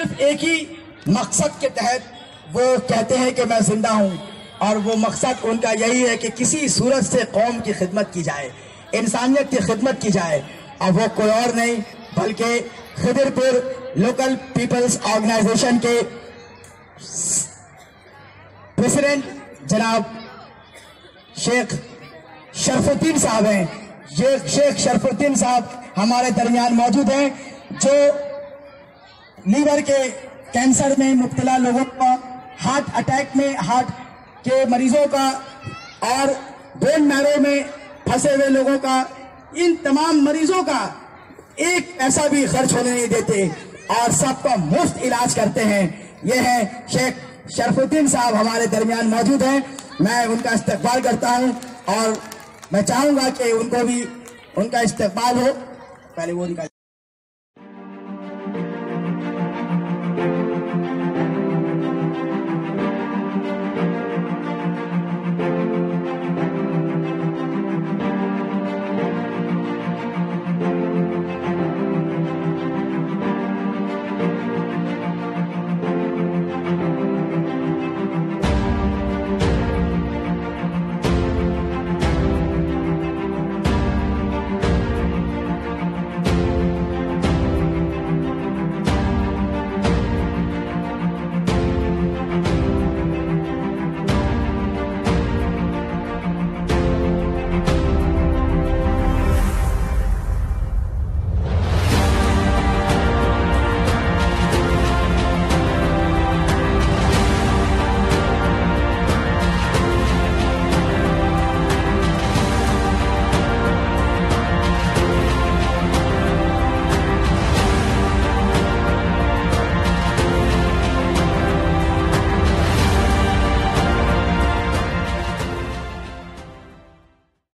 सिर्फ़ एक ही मकसद के तहत वो कहते हैं कि मैं ज़िंदा हूँ। और वो मकसद उनका यही है कि किसी सूरत से कौम की खिदमत की जाए, इंसानियत की खिदमत की जाए। और वो कोई और नहीं, बल्कि खिदरपुर लोकल पीपल्स ऑर्गेनाइजेशन के प्रेसिडेंट जनाब शेख शरफुद्दीन साहब हैं। ये शेख शरफुद्दीन साहब हमारे दरमियान मौजूद हैं, जो लीवर के कैंसर में मुबतला लोगों का हार्ट अटैक में, हार्ट के मरीजों का और ब्रेन मैरो में फंसे हुए लोगों का, इन तमाम मरीजों का एक पैसा भी खर्च होने नहीं देते। और सबका मुफ़्त इलाज करते हैं। ये है शेख शरफुद्दीन साहब हमारे दरमियान मौजूद हैं। मैं उनका इस्तेकबाल करता हूँ और मैं चाहूँगा कि उनको भी उनका इस्तेकबाल हो। पहले वो उनका